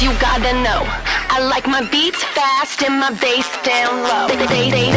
You gotta know. I like my beats fast and my bass down low. They, they, they,